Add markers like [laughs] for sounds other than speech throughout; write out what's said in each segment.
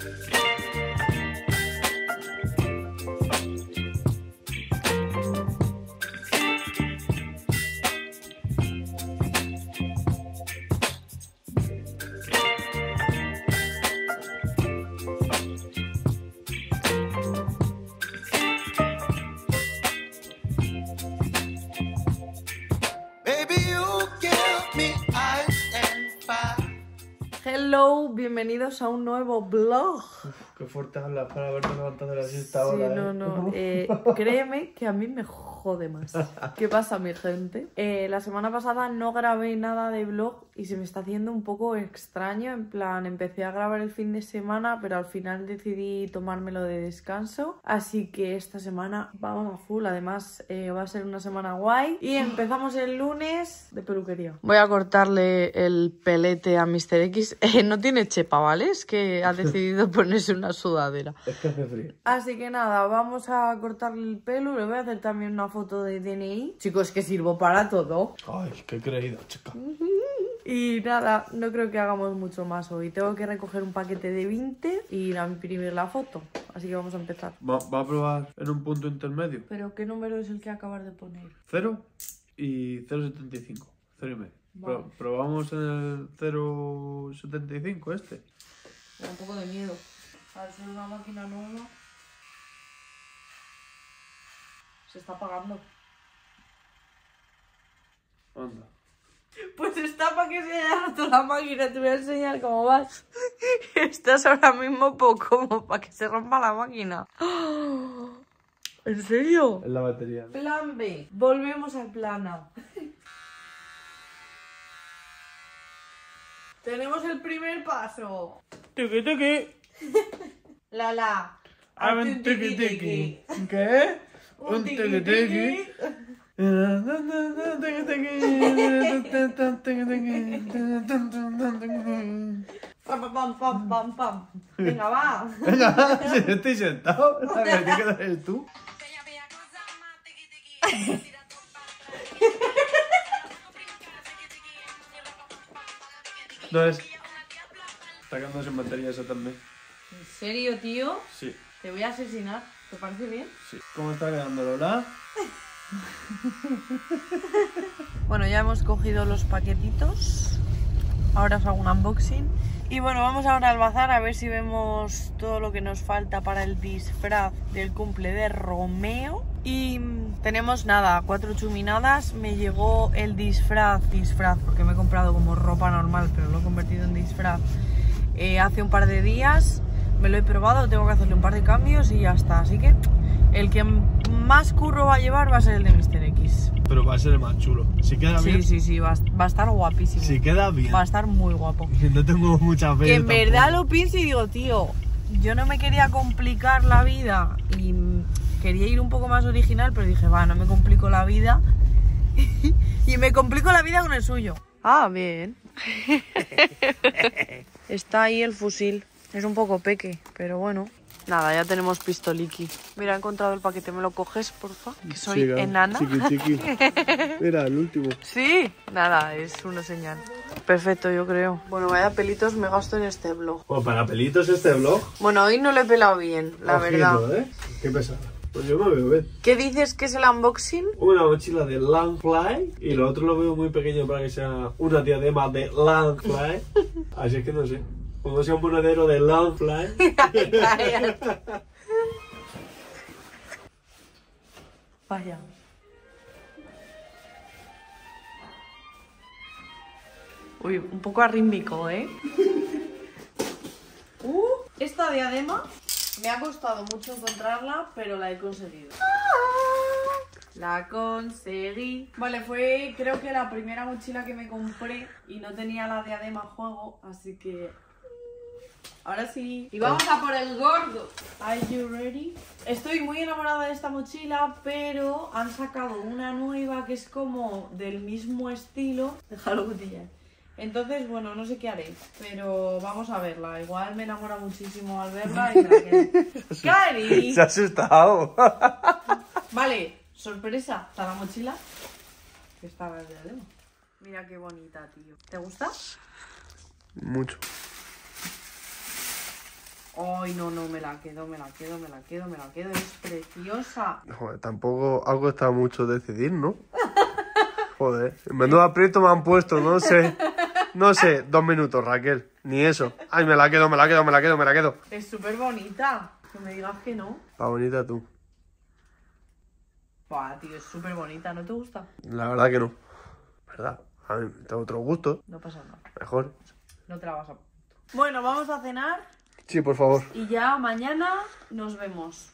Yeah. Bienvenidos a un nuevo vlog. Qué fuerte hablas para haberte levantado de la siesta Sí, ahora, no, ¿eh? no. [laughs] eh, créeme que a mí me jode más. [laughs] ¿Qué pasa, mi gente? Eh, la semana pasada no grabé nada de vlog y se me está haciendo un poco extraño. En plan, empecé a grabar el fin de semana, pero al final decidí tomármelo de descanso. Así que esta semana vamos a full. Además, eh, va a ser una semana guay. Y empezamos el lunes de peluquería. Voy a cortarle el pelete a Mr. X. [laughs] Eh, no tiene chepa, ¿vale? Es que ha [laughs] decidido ponerse una sudadera. Es que hace frío. Así que nada, vamos a cortarle el pelo. Le voy a hacer también una foto de DNI. Chicos, que sirvo para todo. Ay, qué creído, chica. Y nada, no creo que hagamos mucho más hoy. Tengo que recoger un paquete de 20 y ir a imprimir la foto. Así que vamos a empezar. Va, va a probar en un punto intermedio. ¿Pero qué número es el que acabas de poner? 0 y 0,75. 0 y medio. Vale. Pro- probamos en el 0,75 este. Me da un poco de miedo. Al ser una máquina nueva. Se está apagando. Anda. Pues está para que se haya roto la máquina. Te voy a enseñar cómo vas. [laughs] Estás ahora mismo poco como para que se rompa la máquina. [gasps] ¿En serio? Es la batería. ¿no? Plan B. Volvemos al plan A. [laughs] Tenemos el primer paso. Tiki tiki. [laughs] La la. Tiki. tiki-tiki. ¿Qué? Un tiki tiki tiki. tiki. Pam, pam, pam, pam, pam, pam. Venga, va. Venga, si yo estoy sentado, la que quedas eres tú. [laughs] No es. Está quedando sin batería esa también. ¿En serio, tío? Sí, Te voy a asesinar. ¿Te parece bien? sí. ¿Cómo está quedando Lola? [laughs] Bueno, ya hemos cogido los paquetitos. Ahora os hago un unboxing. Y bueno, vamos ahora al bazar a ver si vemos todo lo que nos falta para el disfraz del cumple de Romeo. Y tenemos nada, cuatro chuminadas. Me llegó el disfraz, disfraz, porque me he comprado como ropa normal, pero lo he convertido en disfraz eh, hace un par de días. Me lo he probado, tengo que hacerle un par de cambios y ya está. Así que el que más curro va a llevar va a ser el de Mr. X. Pero va a ser el más chulo. Si queda Sí, bien. sí, sí, va, a- va a estar guapísimo. Si queda bien. Va a estar muy guapo. [laughs] No tengo mucha fe. Que en tampoco. verdad lo pienso y digo, tío, yo no me quería complicar la vida y quería ir un poco más original, pero dije, va, no me complico la vida. [laughs] y me complico la vida con el suyo. Ah, bien. [laughs] Está ahí el fusil. Es un poco peque, pero bueno. Nada, ya tenemos pistoliki. Mira, he encontrado el paquete. ¿Me lo coges, porfa? Que soy enana. Chiqui, chiqui. [laughs] Mira, el último. Sí, nada, es una señal. Perfecto, yo creo. Bueno, vaya pelitos me gasto en este blog. Bueno, para pelitos este vlog. Bueno, hoy no lo he pelado bien, la Ojito, verdad. ¿eh? Qué pesada. Pues yo me veo bien. ¿Qué dices que es el unboxing? Una mochila de Langfly y lo otro lo veo muy pequeño para que sea una diadema de Langfly. [laughs] Así es que no sé. Como sea un monedero de Langfly. [laughs] Vaya. Uy, un poco arrítmico, ¿eh? [laughs] Uh, esta diadema me ha costado mucho encontrarla, pero la he conseguido. La conseguí. Vale, fue creo que la primera mochila que me compré y no tenía la diadema a juego, así que Ahora sí. Y vamos a por el gordo. Are you ready? Estoy muy enamorada de esta mochila, pero han sacado una nueva que es como del mismo estilo. Déjalo botella. Entonces, bueno, no sé qué haré, pero vamos a verla. Igual me enamora muchísimo al verla y me. [laughs] ¡Cari! Se ha asustado. [laughs] Vale, sorpresa. ¿Está la mochila? Que está la diadema. Mira qué bonita, tío. ¿Te gusta? Mucho. Ay, no, no, me la quedo, me la quedo, me la quedo, me la quedo. Es preciosa. Joder, tampoco ha costado mucho decidir, ¿no? [laughs] Joder, menudo aprieto me han puesto, no sé. No sé, dos minutos, Raquel. Ni eso. Ay, me la quedo, me la quedo, me la quedo, me la quedo. Es súper bonita. Que me digas que no. Pa' bonita tú. Buah, tío, es súper bonita. ¿No te gusta? La verdad que no. ¿Verdad? A mí tengo otro gusto. No pasa nada. Mejor. No te la vas a... Bueno, vamos a cenar Sí, por favor. y ya mañana nos vemos.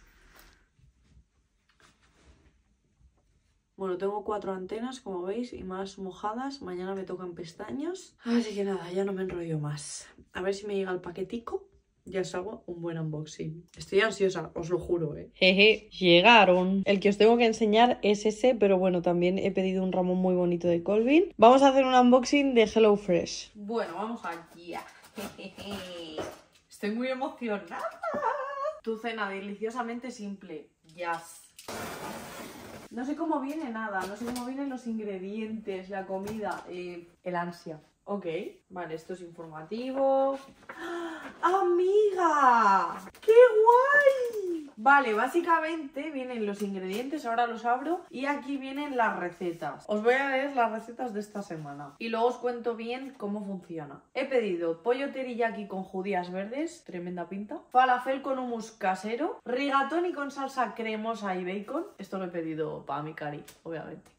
Bueno, tengo cuatro antenas, como veis, y más mojadas. Mañana me tocan pestañas. Así que nada, ya no me enrollo más. A ver si me llega el paquetico. Ya os hago un buen unboxing. Estoy ansiosa, os lo juro, eh. Jeje, llegaron. El que os tengo que enseñar es ese, pero bueno, también he pedido un ramo muy bonito de Colvin. Vamos a hacer un unboxing de Hello Fresh. Bueno, vamos allá. [laughs] Estoy muy emocionada. Tu cena deliciosamente simple. Yes. No sé cómo viene nada, no sé cómo vienen los ingredientes, la comida, eh, el ansia. Ok, vale, esto es informativo. ¡Ah, ¡Amiga! ¡Qué guay! Vale, básicamente vienen los ingredientes, ahora los abro, y aquí vienen las recetas. Os voy a leer las recetas de esta semana y luego os cuento bien cómo funciona. He pedido pollo teriyaki con judías verdes, tremenda pinta, falafel con hummus casero, rigatoni con salsa cremosa y bacon, esto lo he pedido para mi cari, obviamente.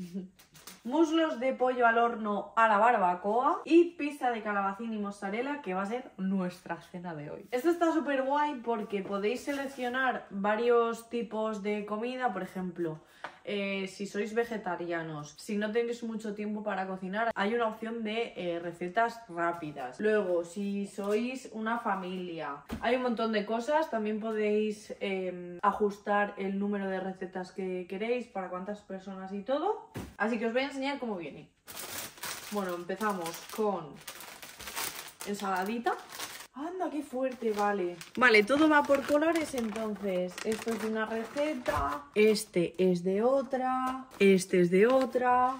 [laughs] Muslos de pollo al horno a la barbacoa y pizza de calabacín y mozzarella que va a ser nuestra cena de hoy. Esto está súper guay porque podéis seleccionar varios tipos de comida, por ejemplo, eh, si sois vegetarianos, si no tenéis mucho tiempo para cocinar, hay una opción de eh, recetas rápidas. Luego, si sois una familia, hay un montón de cosas. También podéis eh, ajustar el número de recetas que queréis, para cuántas personas y todo. Así que os voy a enseñar cómo viene. Bueno, empezamos con ensaladita. Anda, qué fuerte, vale. Vale, todo va por colores, entonces. Esto es de una receta, este es de otra, este es de otra.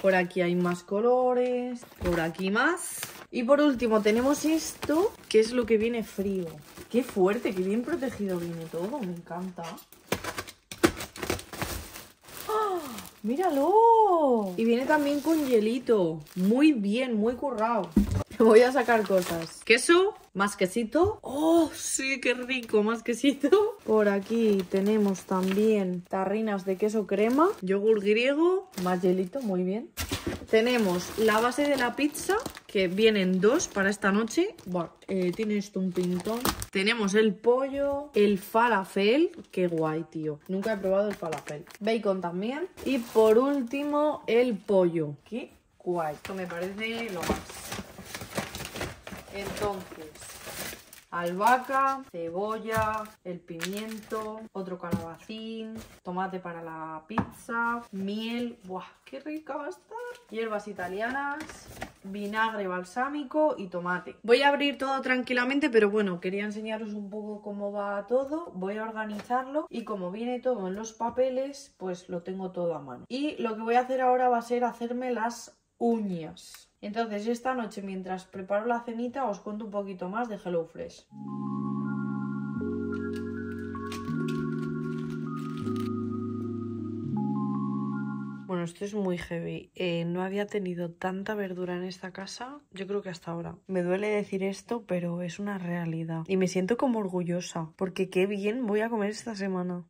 Por aquí hay más colores, por aquí más. Y por último tenemos esto, que es lo que viene frío. Qué fuerte, qué bien protegido viene todo, me encanta. ¡Ah! ¡Míralo! Y viene también con hielito. Muy bien, muy currado. [laughs] Voy a sacar cosas. Queso, más quesito. ¡Oh, sí, qué rico! Más quesito. Por aquí tenemos también tarrinas de queso crema, yogur griego, más hielito, muy bien. Tenemos la base de la pizza, que vienen dos para esta noche. Bueno, eh, tiene esto un pintón. Tenemos el pollo, el falafel. Qué guay, tío. Nunca he probado el falafel. Bacon también. Y por último, el pollo. Qué guay. Esto me parece lo más. Entonces, albahaca, cebolla, el pimiento, otro calabacín, tomate para la pizza, miel, ¡buah! ¡Qué rica va a estar! Hierbas italianas, vinagre balsámico y tomate. Voy a abrir todo tranquilamente, pero bueno, quería enseñaros un poco cómo va todo. Voy a organizarlo y como viene todo en los papeles, pues lo tengo todo a mano. Y lo que voy a hacer ahora va a ser hacerme las uñas. Entonces esta noche mientras preparo la cenita os cuento un poquito más de HelloFresh. Bueno, esto es muy heavy. Eh, no había tenido tanta verdura en esta casa, yo creo que hasta ahora. Me duele decir esto, pero es una realidad. Y me siento como orgullosa, porque qué bien voy a comer esta semana.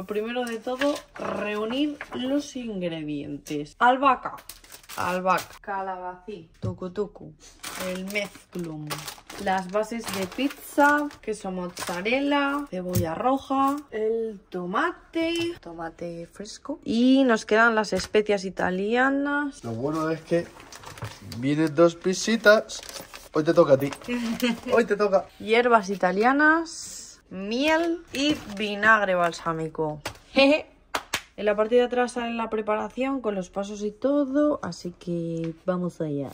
Lo primero de todo, reunir los ingredientes. Albahaca, albahaca, calabacín, tucutucu, el mezclum, las bases de pizza, queso mozzarella, cebolla roja, el tomate, tomate fresco y nos quedan las especias italianas. Lo bueno es que vienen dos pisitas. Hoy te toca a ti. [laughs] Hoy te toca. hierbas italianas, miel y vinagre balsámico. Jeje. En la parte de atrás sale la preparación con los pasos y todo, así que vamos allá.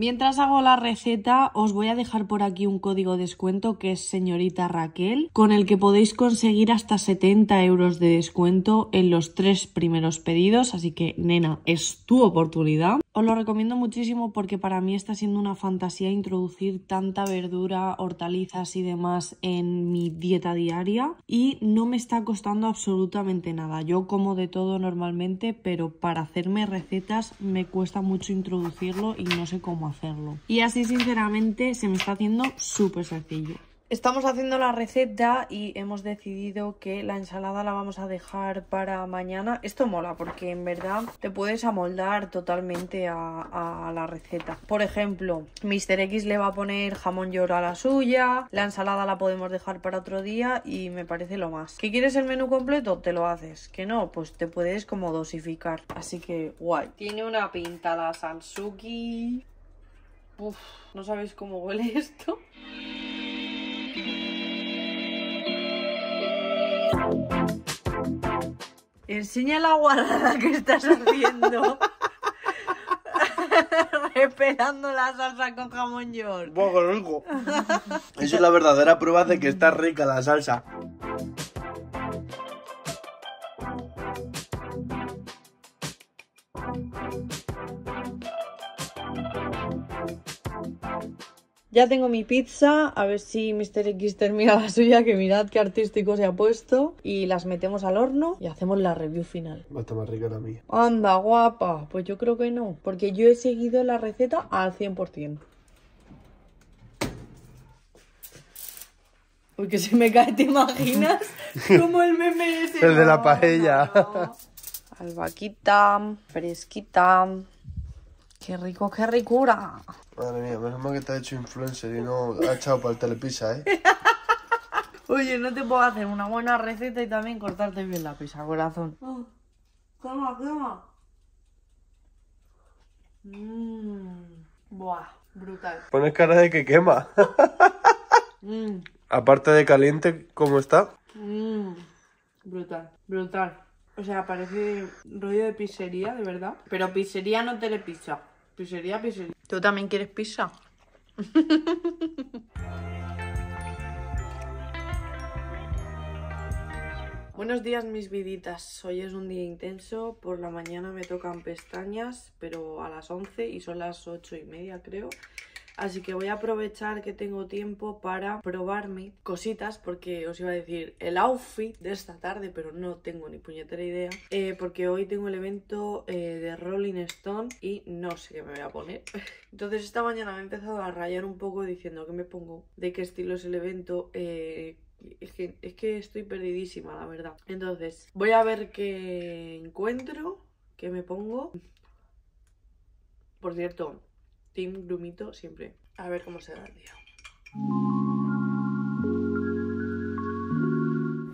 Mientras hago la receta, os voy a dejar por aquí un código de descuento que es señorita Raquel, con el que podéis conseguir hasta 70 euros de descuento en los tres primeros pedidos, así que nena, es tu oportunidad. Os lo recomiendo muchísimo porque para mí está siendo una fantasía introducir tanta verdura, hortalizas y demás en mi dieta diaria y no me está costando absolutamente nada. Yo como de todo normalmente, pero para hacerme recetas me cuesta mucho introducirlo y no sé cómo hacerlo. Y así sinceramente se me está haciendo súper sencillo. Estamos haciendo la receta y hemos decidido que la ensalada la vamos a dejar para mañana. Esto mola porque en verdad te puedes amoldar totalmente a, la receta. Por ejemplo, Mr. X le va a poner jamón york a la suya, la ensalada la podemos dejar para otro día y me parece lo más. ¿Que quieres el menú completo? Te lo haces. Que no, pues te puedes como dosificar. Así que guay. Tiene una pinta la salsuki. Uf, no sabéis cómo huele esto. Enseña la guardada que estás haciendo. [laughs] Esperando la salsa con jamón york. Poco rico. Eso es la verdadera prueba de que está rica la salsa. Ya tengo mi pizza, a ver si Mr. X termina la suya, que mirad qué artístico se ha puesto. Y las metemos al horno y hacemos la review final. Va a estar más rica la mía. Anda, guapa. Pues yo creo que no, porque yo he seguido la receta al 100%. Porque si me cae, ¿te imaginas? [laughs] Como el meme ese. El de la paella. Albaquita, fresquita. Qué rico, qué ricura. Madre mía, menos mal que te ha hecho influencer y no ha echado para el telepisa, ¿eh? [laughs] Oye, no te puedo hacer una buena receta y también cortarte bien la pizza, corazón. Oh, toma, toma. Mmm. Buah, brutal. Pones cara de que quema. Mmm. [laughs] Aparte de caliente, ¿cómo está? Mmm. Brutal, brutal. O sea, parece rollo de pizzería, de verdad. Pero pizzería no telepizza. Pizzería, pizzería. ¿Tú también quieres pizza? [laughs] Buenos días mis viditas, hoy es un día intenso, por la mañana me tocan pestañas, pero a las 11 y son las 8 y media creo. Así que voy a aprovechar que tengo tiempo para probarme cositas porque os iba a decir el outfit de esta tarde, pero no tengo ni puñetera idea. Eh, porque hoy tengo el evento eh, de Rolling Stone y no sé qué me voy a poner. [laughs] Entonces esta mañana me he empezado a rayar un poco diciendo que me pongo, de qué estilo es el evento. Eh, es que, es que estoy perdidísima, la verdad. Entonces, voy a ver qué encuentro, qué me pongo. Por cierto, Team Grumito siempre. A ver cómo se da el día.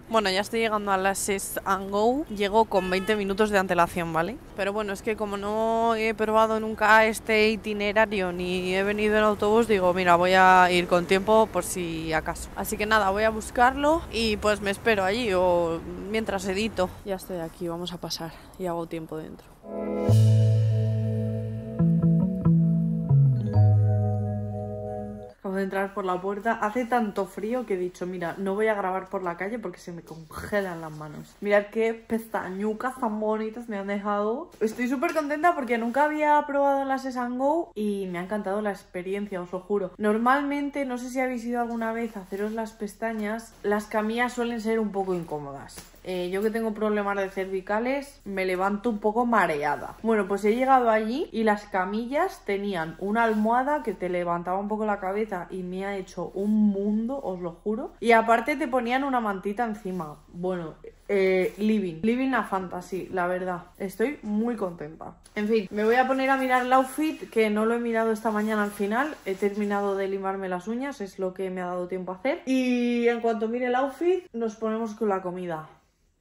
Bueno, ya estoy llegando a las 6 and Go. Llego con 20 minutos de antelación, ¿vale? Pero bueno, es que como no he probado nunca este itinerario ni he venido en autobús, digo, mira, voy a ir con tiempo por si acaso. Así que nada, voy a buscarlo y pues me espero allí o mientras edito. Ya estoy aquí, vamos a pasar y hago tiempo dentro. De entrar por la puerta. Hace tanto frío que he dicho, mira, no voy a grabar por la calle porque se me congelan las manos. Mirad qué pestañucas tan bonitas me han dejado. Estoy súper contenta porque nunca había probado las Go y me ha encantado la experiencia, os lo juro. Normalmente, no sé si habéis ido alguna vez a haceros las pestañas, las camillas suelen ser un poco incómodas. Eh, yo que tengo problemas de cervicales, me levanto un poco mareada. Bueno, pues he llegado allí y las camillas tenían una almohada que te levantaba un poco la cabeza y me ha hecho un mundo, os lo juro. Y aparte te ponían una mantita encima. Bueno, eh, living, living a fantasy, la verdad. Estoy muy contenta. En fin, me voy a poner a mirar el outfit, que no lo he mirado esta mañana al final. He terminado de limarme las uñas, es lo que me ha dado tiempo a hacer. Y en cuanto mire el outfit, nos ponemos con la comida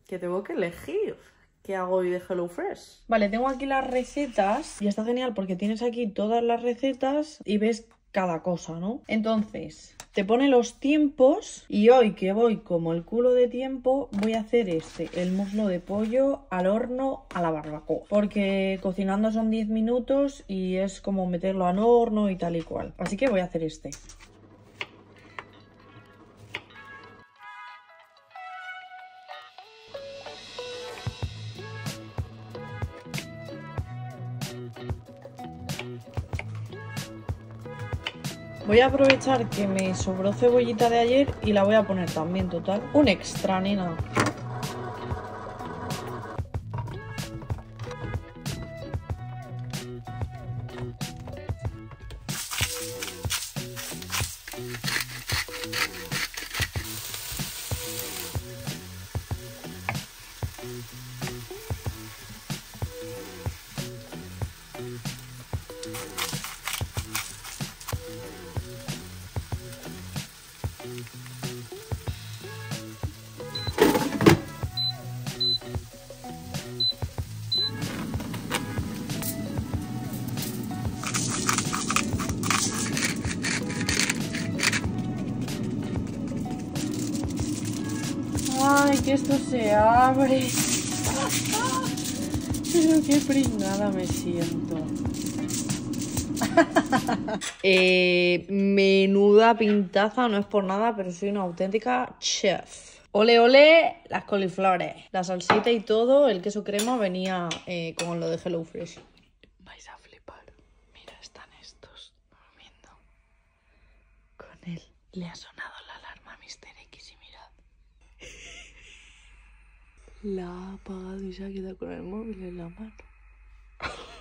que tengo que elegir. ¿Qué hago hoy de Hello Fresh? Vale, tengo aquí las recetas y está genial porque tienes aquí todas las recetas y ves cada cosa, ¿no? Entonces, te pone los tiempos y hoy que voy como el culo de tiempo voy a hacer este, el muslo de pollo al horno a la barbacoa. Porque cocinando son 10 minutos y es como meterlo al horno y tal y cual. Así que voy a hacer este. Voy a aprovechar que me sobró cebollita de ayer y la voy a poner también, total. Un extra, nena. Ay, que esto se abre. Pero qué pringada me siento. [laughs] Eh, menuda pintaza, no es por nada, pero soy una auténtica chef. Ole, ole, las coliflores, la salsita y todo, el queso crema venía eh, con lo de Hello Fresh. Vais a flipar. Mira, están estos durmiendo. Con él le ha sonado la alarma a Mr. X y mirad. La ha apagado y se ha quedado con el móvil en la mano. [laughs]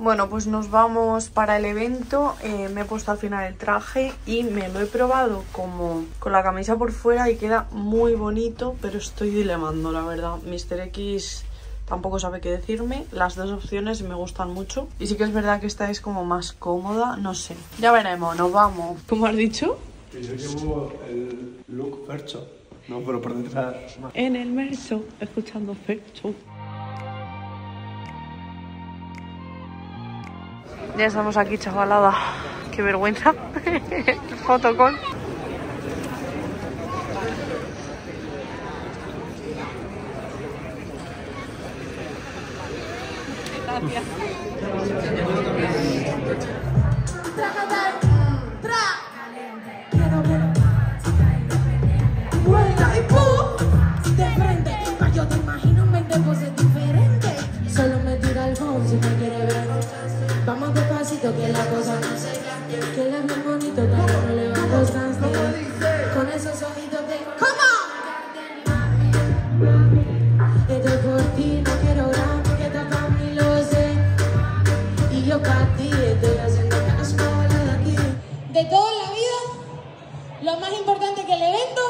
Bueno, pues nos vamos para el evento. Eh, me he puesto al final el traje y me lo he probado como con la camisa por fuera y queda muy bonito, pero estoy dilemando, la verdad. Mr. X tampoco sabe qué decirme. Las dos opciones me gustan mucho. Y sí que es verdad que esta es como más cómoda, no sé. Ya veremos, nos vamos. ¿Cómo has dicho? Que yo llevo el look percho. No, pero por detrás. En el mercho, escuchando Fercho. Ya estamos aquí, chavalada. Qué vergüenza. [laughs] Fotocall. Vuela más importante que el evento,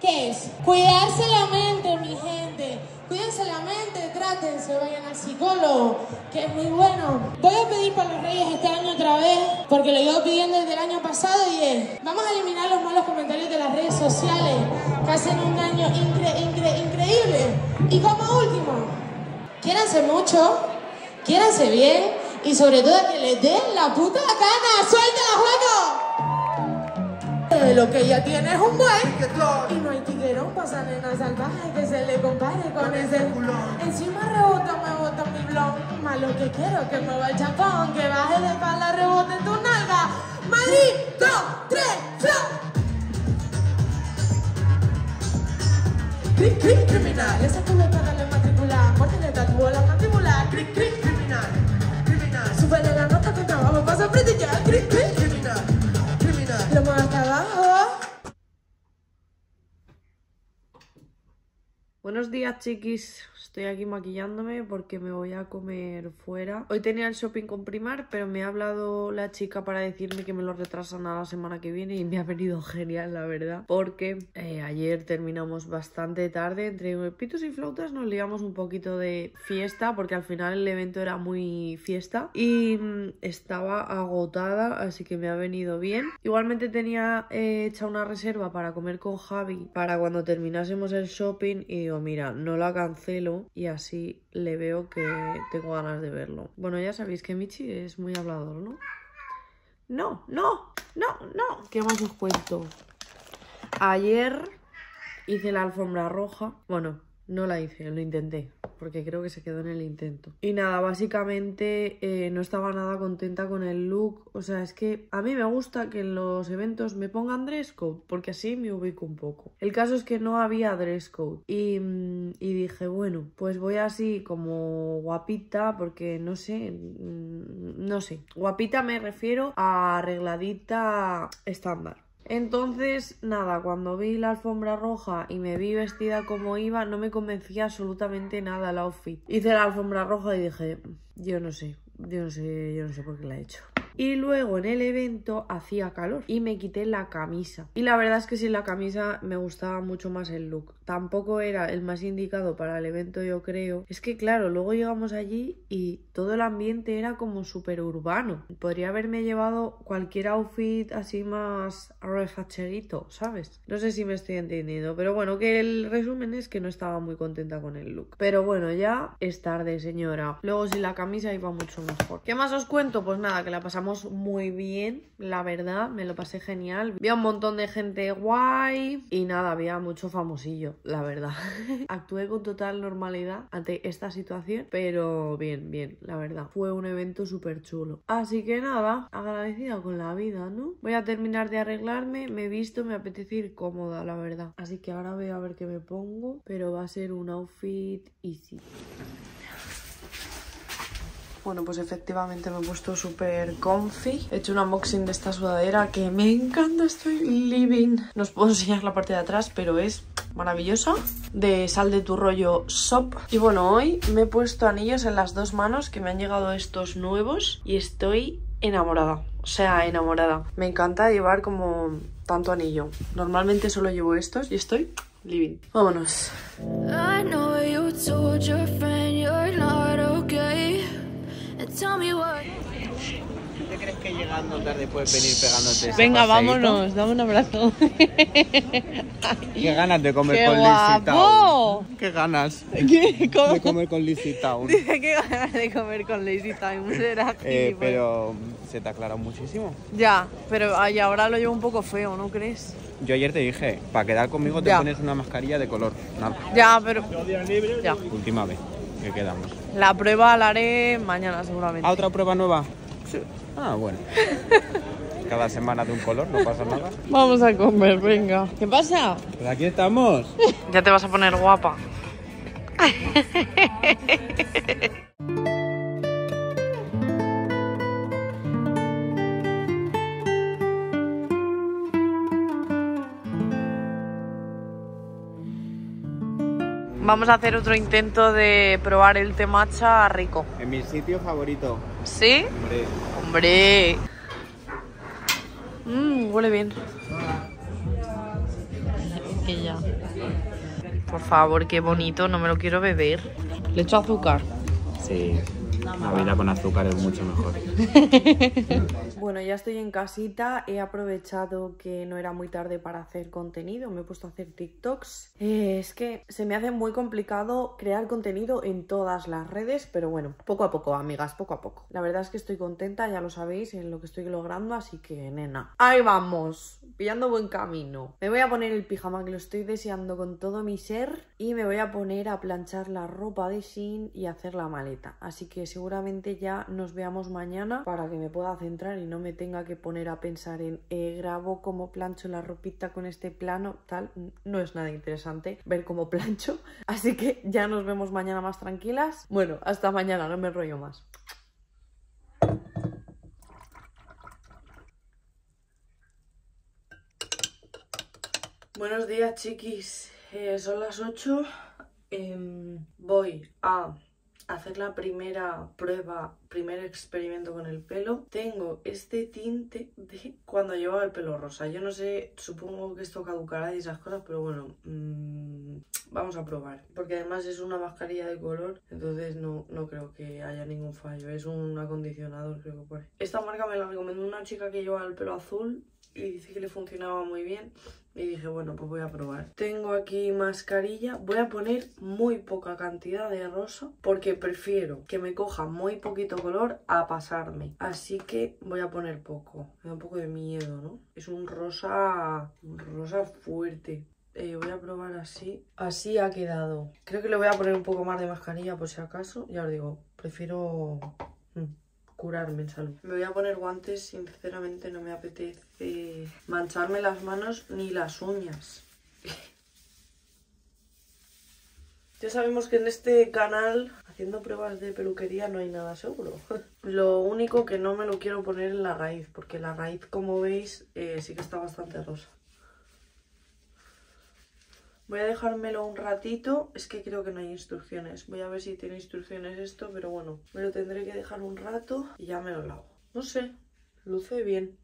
¿qué es? Cuidarse la mente, mi gente. Cuídense la mente, trátense, vayan al psicólogo, que es muy bueno. Voy a pedir para los reyes este año otra vez, porque lo llevo pidiendo desde el año pasado y es, vamos a eliminar los malos comentarios de las redes sociales, que hacen un daño incre- incre- increíble. Y como último, quiéranse mucho, quiéranse bien y sobre todo que les den la puta gana. ¡Suelta juego! Eh, Lo que ella tiene es un buen. Y no hay tiguerón pasa nena salvaje que se le compare con ese Encima rebota, me bota mi blon Más lo que quiero que mueva el chapón Que baje de espalda, rebote en tu nalga. Madrid, dos, tres, flow. Cric, cric, criminal. Esa tu para la matricular. Porque le tatuó la mandíbula Cric, cric, criminal. Criminal. Súbele la nota que trabajo Pasa frente ya Cric, cric, criminal. Criminal. Lo más hasta abajo Buenos días, chiquis. Estoy aquí maquillándome porque me voy a comer fuera. Hoy tenía el shopping con Primar, pero me ha hablado la chica para decirme que me lo retrasan a la semana que viene y me ha venido [laughs] genial, la verdad. Porque eh, ayer terminamos bastante tarde. Entre pitos y flautas nos liamos un poquito de fiesta porque al final el evento era muy fiesta y mm, estaba agotada, así que me ha venido bien. Igualmente tenía eh, hecha una reserva para comer con Javi para cuando terminásemos el shopping y digo, mira, no la cancelo y así le veo que tengo ganas de verlo. Bueno, ya sabéis que Michi es muy hablador, ¿no? No, no, no, no. ¿Qué más os cuento? Ayer hice la alfombra roja. Bueno, no la hice, lo intenté, porque creo que se quedó en el intento. Y nada, básicamente eh, no estaba nada contenta con el look. O sea, es que a mí me gusta que en los eventos me pongan dress code, porque así me ubico un poco. El caso es que no había dress code. Y, mm, y dije, bueno, pues voy así como guapita, porque no sé, mm, no sé. Guapita me refiero a arregladita estándar. Entonces, nada, cuando vi la alfombra roja y me vi vestida como iba, no me convencía absolutamente nada el outfit. Hice la alfombra roja y dije, yo no sé, yo no sé, yo no sé por qué la he hecho. Y luego en el evento hacía calor y me quité la camisa. Y la verdad es que sin la camisa me gustaba mucho más el look. Tampoco era el más indicado para el evento, yo creo. Es que claro, luego llegamos allí y todo el ambiente era como súper urbano. Podría haberme llevado cualquier outfit así más refacherito, ¿sabes? No sé si me estoy entendiendo, pero bueno, que el resumen es que no estaba muy contenta con el look. Pero bueno, ya es tarde, señora. Luego sin la camisa iba mucho mejor. ¿Qué más os cuento? Pues nada, que la pasamos muy bien, la verdad, me lo pasé genial. Había un montón de gente guay y nada, había mucho famosillo, la verdad. [laughs] Actué con total normalidad ante esta situación, pero bien, bien, la verdad. Fue un evento súper chulo. Así que nada, agradecida con la vida, ¿no? Voy a terminar de arreglarme, me he visto, me apetece ir cómoda, la verdad. Así que ahora voy a ver qué me pongo, pero va a ser un outfit easy. Bueno, pues efectivamente me he puesto súper comfy. He hecho un unboxing de esta sudadera que me encanta, estoy living. No os puedo enseñar la parte de atrás, pero es maravillosa. De sal de tu rollo SOP. Y bueno, hoy me he puesto anillos en las dos manos, que me han llegado estos nuevos. Y estoy enamorada. O sea, enamorada. Me encanta llevar como tanto anillo. Normalmente solo llevo estos y estoy living. Vámonos. I know you're ¿Te crees que llegando tarde puedes venir pegándote ese Venga, paseíto? vámonos, dame un abrazo. Qué ganas de comer ¡Qué con Lizzie Town. guapo! Qué ganas ¿Qué? ¿Cómo? de comer con Lizzie Town. Dice que ganas de comer con Lazy Time, será Eh, pero se te ha aclarado muchísimo. Ya, pero ay, ahora lo llevo un poco feo, ¿no crees? Yo ayer te dije, para quedar conmigo te Ya. pones una mascarilla de color. Nada, Ya, pero... Ya. última vez que quedamos. La prueba la haré mañana seguramente. ¿Ah, otra prueba nueva? Sí. Ah, bueno. [laughs] Cada semana de un color, no pasa nada. Vamos a comer, venga. ¿Qué pasa? Pues aquí estamos. [laughs] Ya te vas a poner guapa. [laughs] Vamos a hacer otro intento de probar el té matcha rico. En mi sitio favorito. ¿Sí? Hombre, Hombre. Mmm, huele bien. Que ya. Por favor, qué bonito, no me lo quiero beber. Le echo azúcar. sí. La vida con azúcar es mucho mejor. [laughs] Bueno, ya estoy en casita. He aprovechado que no era muy tarde para hacer contenido. Me he puesto a hacer TikToks. Eh, es que se me hace muy complicado crear contenido en todas las redes, pero bueno, poco a poco, amigas, poco a poco. La verdad es que estoy contenta, ya lo sabéis, en lo que estoy logrando, así que nena. Ahí vamos, pillando buen camino. Me voy a poner el pijama que lo estoy deseando con todo mi ser y me voy a poner a planchar la ropa de Shein y hacer la maleta. Así que seguramente ya nos veamos mañana para que me pueda centrar y no me tenga que poner a pensar en eh, grabo cómo plancho la ropita con este plano, tal. No es nada interesante ver cómo plancho. [laughs] Así que ya nos vemos mañana más tranquilas. Bueno, hasta mañana, no me enrollo más. Buenos días, chiquis. Eh, son las 8. Em, voy a hacer la primera prueba, primer experimento con el pelo. Tengo este tinte de cuando llevaba el pelo rosa. Yo no sé, supongo que esto caducará y esas cosas, pero bueno, mm, vamos a probar. Porque además es una mascarilla de color, entonces no, no creo que haya ningún fallo. Es un acondicionador, creo que pone. Esta marca me la recomendó una chica que lleva el pelo azul y dice que le funcionaba muy bien. Y dije, bueno, pues voy a probar. Tengo aquí mascarilla. Voy a poner muy poca cantidad de rosa porque prefiero que me coja muy poquito color a pasarme. Así que voy a poner poco. Me da un poco de miedo, ¿no? Es un rosa, un rosa fuerte. Eh, voy a probar así. Así ha quedado. Creo que le voy a poner un poco más de mascarilla por si acaso. Ya os digo, prefiero mm, curarme en salud. Me voy a poner guantes, sinceramente no me apetece mancharme las manos ni las uñas. [laughs] Ya sabemos que en este canal, haciendo pruebas de peluquería, no hay nada seguro. [laughs] Lo único que no me lo quiero poner en la raíz, porque la raíz, como veis, eh, sí que está bastante rosa. Voy a dejármelo un ratito. Es que creo que no hay instrucciones. Voy a ver si tiene instrucciones esto, pero bueno, me lo tendré que dejar un rato y ya me lo lavo. No sé, luce bien.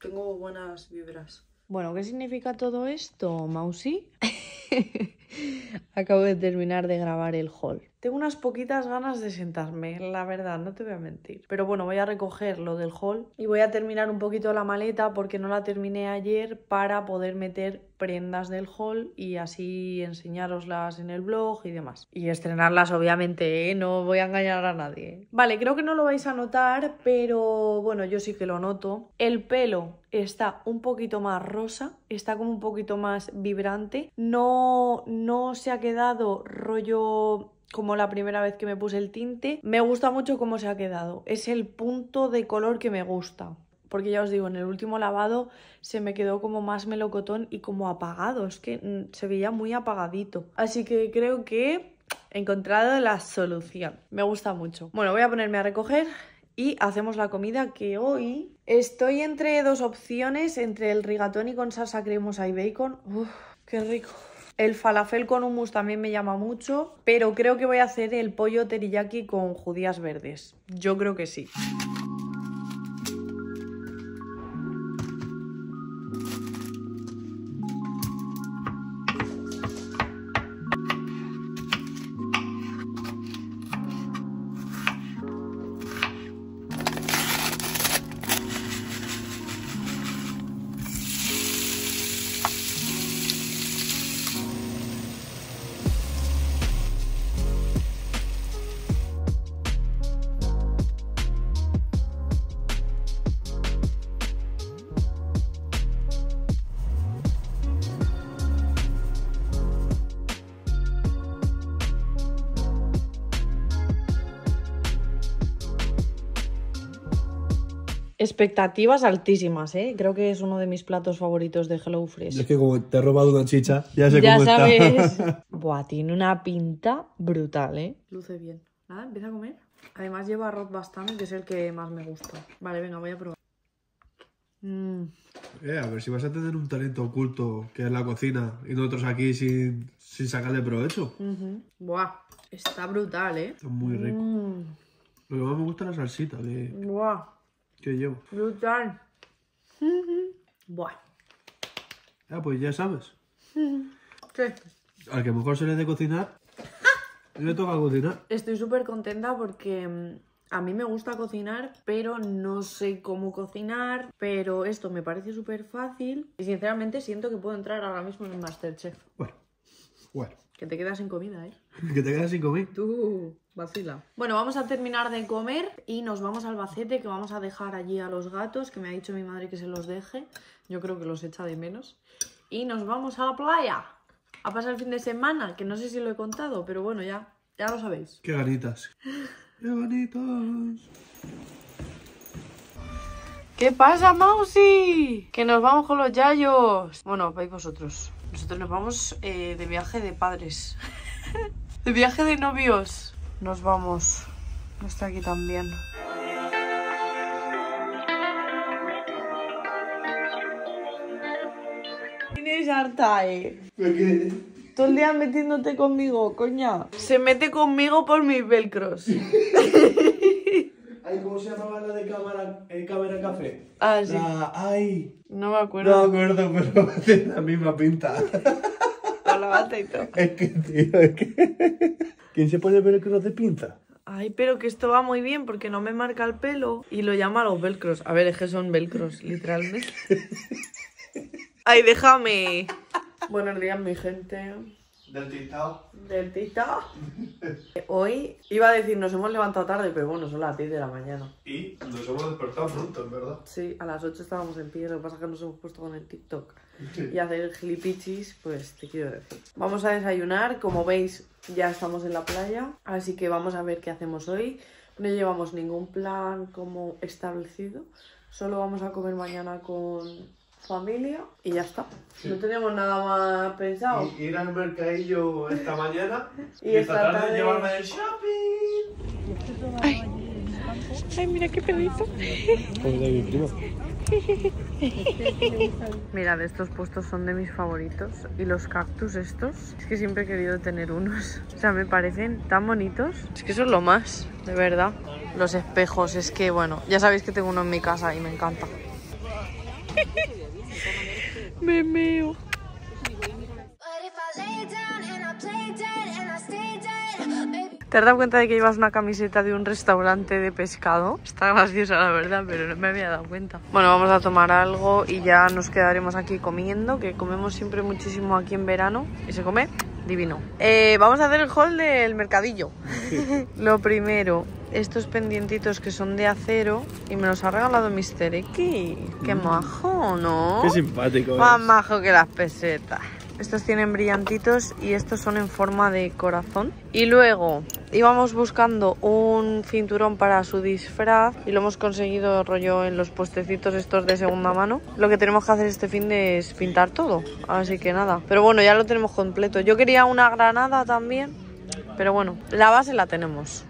Tengo buenas vibras. Bueno, ¿qué significa todo esto, Mausi? [laughs] Acabo de terminar de grabar el haul. Tengo unas poquitas ganas de sentarme, la verdad, no te voy a mentir. Pero bueno, voy a recoger lo del haul y voy a terminar un poquito la maleta porque no la terminé ayer para poder meter prendas del haul y así enseñároslas en el blog y demás. Y estrenarlas, obviamente, ¿eh? no voy a engañar a nadie. Vale, creo que no lo vais a notar, pero bueno, yo sí que lo noto. El pelo está un poquito más rosa, está como un poquito más vibrante. No, no se ha quedado rollo como la primera vez que me puse el tinte. Me gusta mucho cómo se ha quedado. Es el punto de color que me gusta. Porque ya os digo, en el último lavado se me quedó como más melocotón y como apagado. Es que mm, se veía muy apagadito. Así que creo que he encontrado la solución. Me gusta mucho. Bueno, voy a ponerme a recoger y hacemos la comida que hoy estoy entre dos opciones, entre el rigatoni con salsa cremosa y bacon. Uf, qué rico. El falafel con hummus también me llama mucho, pero creo que voy a hacer el pollo teriyaki con judías verdes. Yo creo que sí. Expectativas altísimas, ¿eh? Creo que es uno de mis platos favoritos de Hello Fresh. Es que como te he robado una chicha, ya sé Ya cómo sabes. está. [laughs] Buah, tiene una pinta brutal, ¿eh? Luce bien. Nada, empieza a comer. Además lleva arroz bastante, que es el que más me gusta. Vale, venga, voy a probar. Mm, Eh, a ver si vas a tener un talento oculto que es la cocina y nosotros aquí sin, sin sacarle provecho. ujú. Buah, está brutal, ¿eh? Está muy rico. Mm, Lo que más me gusta es la salsita que, buah, que llevo. brutal. [laughs] Buah. Ah, pues ya sabes. ¿Qué? Al que mejor se le de cocinar, [laughs] le toca cocinar. Estoy súper contenta porque mm, a mí me gusta cocinar, pero no sé cómo cocinar. Pero esto me parece súper fácil y sinceramente siento que puedo entrar ahora mismo en Masterchef. Bueno, bueno. Que te quedas sin comida, ¿eh? [laughs] Que te quedas sin comer. Tú, vacila. Bueno, vamos a terminar de comer y nos vamos al Albacete, que vamos a dejar allí a los gatos, que me ha dicho mi madre que se los deje. Yo creo que los echa de menos. Y nos vamos a la playa a pasar el fin de semana, que no sé si lo he contado, pero bueno, ya, ya lo sabéis. Qué ganitas. Qué ganitas. ¿Qué pasa, Mausi? Que nos vamos con los yayos. Bueno, vais vosotros. Nosotros nos vamos eh, de viaje de padres. [laughs] de viaje de novios. Nos vamos. No está aquí también. Tienes harta, eh. Todo el día metiéndote conmigo, coña. Se mete conmigo por mis velcros. Ay, ¿cómo se llamaba la de cámara, eh, cámara café? Ah, sí. La... Ay. No me acuerdo. No me acuerdo, pero tiene la misma pinta. La bata y todo. es que, tío, es que... ¿Quién se pone velcro de pinza? Ay, pero que esto va muy bien porque no me marca el pelo y lo llama los velcros. A ver, es que son velcros, literalmente. [laughs] Ay, déjame. Buenos días, mi gente Del TikTok. del TikTok. [laughs] Hoy iba a decir, nos hemos levantado tarde, pero bueno, son las 10 de la mañana. Y nos hemos despertado pronto, en verdad. Sí, a las 8 estábamos en pie, lo que pasa es que nos hemos puesto con el TikTok. Y hacer gilipichis, pues te quiero decir. Vamos a desayunar, como veis, ya estamos en la playa, así que vamos a ver qué hacemos hoy. No llevamos ningún plan como establecido, solo vamos a comer mañana con familia y ya está. No tenemos nada más pensado. Y ir al mercadillo esta mañana [laughs] Y esta tarde- llevarme el shopping. Ay, mira qué pedito. Mirad, estos puestos son de mis favoritos. Y los cactus estos, es que siempre he querido tener unos. O sea, me parecen tan bonitos. Es que son lo más, de verdad. Los espejos, es que bueno, ya sabéis que tengo uno en mi casa y me encanta. [laughs] me meo. ¿Te has dado cuenta de que llevas una camiseta de un restaurante de pescado? Está graciosa la verdad, pero no me había dado cuenta. Bueno, vamos a tomar algo y ya nos quedaremos aquí comiendo, que comemos siempre muchísimo aquí en verano y se come divino. Eh, vamos a hacer el haul del mercadillo. [laughs] Lo primero, estos pendientitos que son de acero y me los ha regalado Mr. X. Qué majo, ¿no? Qué simpático. Más majo que las pesetas. Estos tienen brillantitos y estos son en forma de corazón. Y luego íbamos buscando un cinturón para su disfraz y lo hemos conseguido rollo en los puestecitos estos de segunda mano. Lo que tenemos que hacer este fin de es pintar todo. Así que nada. Pero bueno, ya lo tenemos completo. Yo quería una granada también. Pero bueno, la base la tenemos.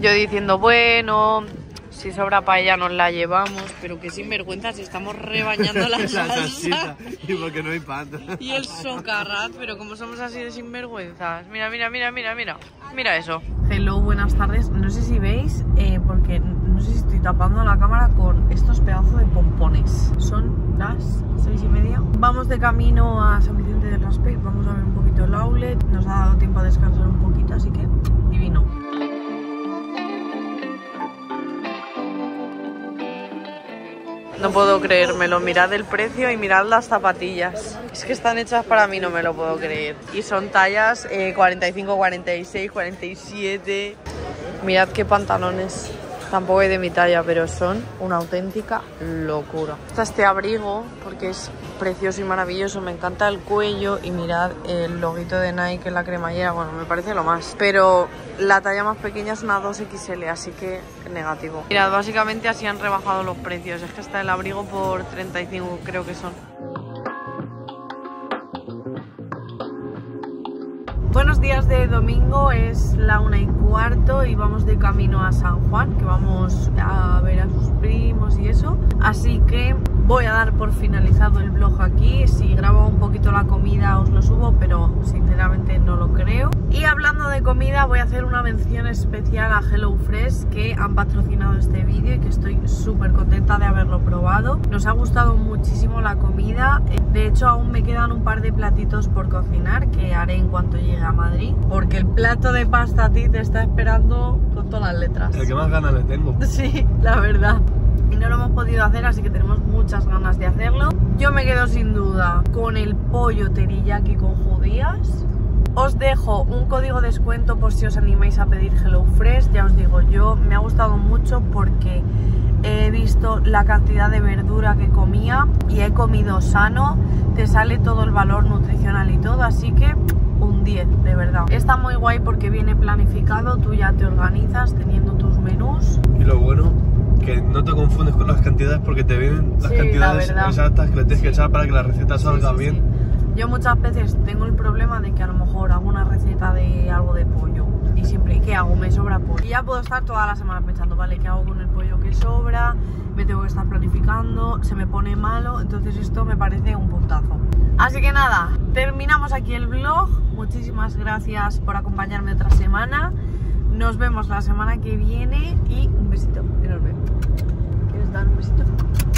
Yo diciendo, bueno, si sobra paella nos la llevamos, pero que sinvergüenza si estamos rebañando [laughs] la salsa. Y porque no hay pan. Y el socarrat, pero como somos así de sinvergüenzas. Mira, mira, mira, mira, mira. Mira eso. Hello, buenas tardes. No sé si veis, eh, porque no sé si estoy tapando la cámara con estos pedazos de pompones. Son las seis y media. Vamos de camino a San Vicente del Raspe. Vamos a ver un poquito el outlet. Nos ha dado tiempo a descansar un poquito, así que divino. No puedo creérmelo, mirad el precio y mirad las zapatillas. Es que están hechas para mí, no me lo puedo creer. Y son tallas eh, 45, 46, 47. Mirad qué pantalones. Tampoco es de mi talla, pero son una auténtica locura. Está este abrigo porque es precioso y maravilloso. Me encanta el cuello y mirad el loguito de Nike en la cremallera. Bueno, me parece lo más. Pero la talla más pequeña es una 2XL, así que negativo. Mirad, básicamente así han rebajado los precios. Es que está el abrigo por 35, creo que son. Buenos días de domingo, es la una y cuarto y vamos de camino a San Juan, que vamos a ver a sus primos y eso. Así que voy a dar por finalizado el vlog aquí. Si grabo un poquito la comida os lo subo, pero sinceramente no lo creo. Y hablando de comida, voy a hacer una mención especial a HelloFresh que han patrocinado este vídeo y que estoy súper contenta de haberlo probado. Nos ha gustado muchísimo la comida. De hecho, aún me quedan un par de platitos por cocinar que haré en cuanto llegue a Madrid. Porque el plato de pasta a ti te está esperando con todas las letras. El que más ganas le tengo. [laughs] Sí, la verdad. Y no lo hemos podido hacer, así que tenemos muchas ganas de hacerlo. Yo me quedo sin duda con el pollo teriyaki con judías. Os dejo un código de descuento por si os animáis a pedir HelloFresh. Ya os digo, yo me ha gustado mucho porque he visto la cantidad de verdura que comía y he comido sano. Te sale todo el valor nutricional y todo, así que un 10, de verdad. Está muy guay porque viene planificado, tú ya te organizas teniendo tus menús. Y lo bueno, que no te confundes con las cantidades porque te vienen las Sí, cantidades exactas que le tienes Sí. que echar para que la receta salga bien. Yo muchas veces tengo el problema de que a lo mejor hago una receta de algo de pollo y siempre, ¿qué hago? Me sobra pollo. Y ya puedo estar toda la semana pensando, vale, ¿qué hago con el pollo que sobra? Me tengo que estar planificando, se me pone malo, entonces esto me parece un puntazo. Así que nada, terminamos aquí el vlog. Muchísimas gracias por acompañarme otra semana. Nos vemos la semana que viene y un besito enorme. ¿Quieres dar un besito?